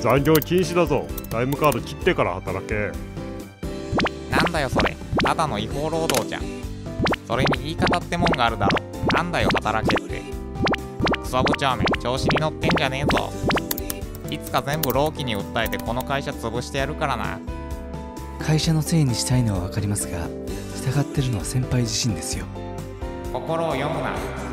残業禁止だぞ。タイムカード切ってから働け。なんだよそれ。ただの違法労働じゃん。それに言い方ってもんがあるだろ。なんだよ働けって。クソー長ン調子に乗ってんじゃねえぞ。いつか全部労基に訴えてこの会社潰してやるからな。会社のせいにしたいのは分かりますが従ってるのは先輩自身ですよ。心を読むな。